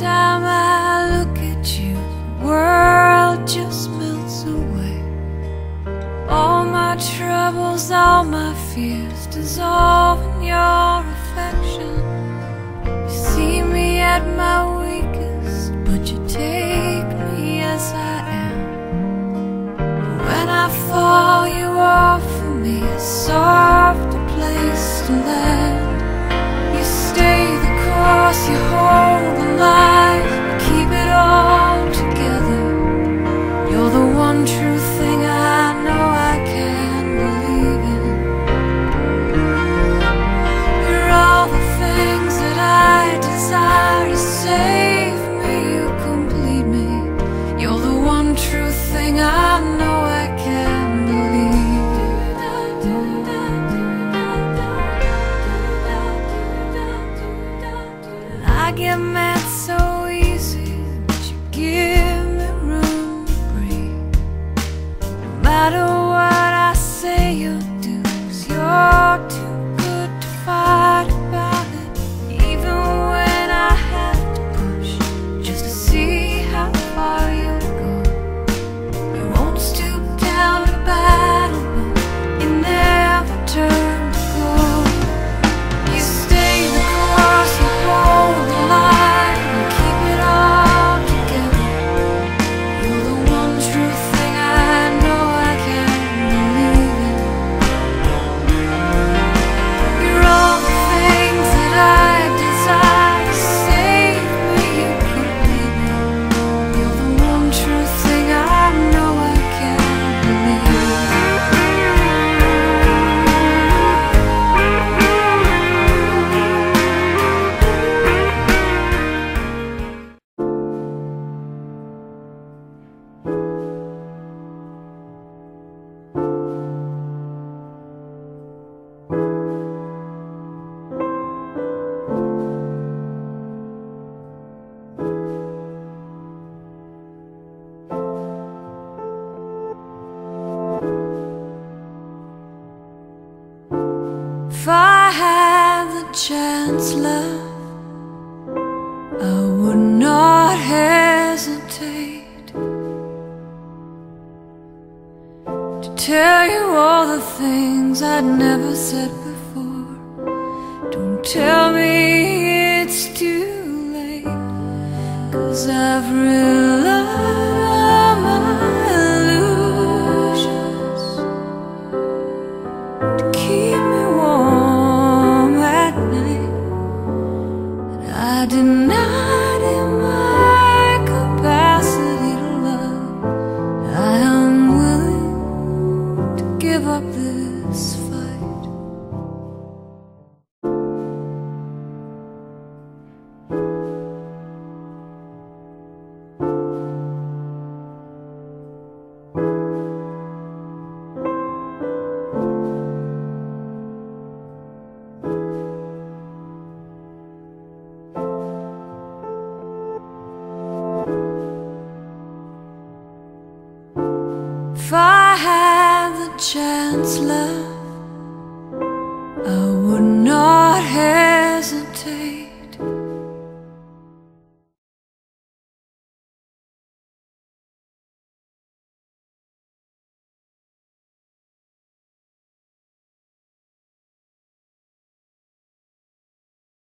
time I look at you, the world just melts away. All my troubles, all my fears dissolve in your affection. You see me at my weakest, but you take me as I am. When I fall, you offer me a softer place to land. You stay the course, you get mad so easy, but you give me room to breathe. No matter what I say or do, 'cause you're too chance, love, I would not hesitate to tell you all the things I'd never said before. Don't tell me it's too late, cause I've realized I denied I had the chance, love, I would not hesitate.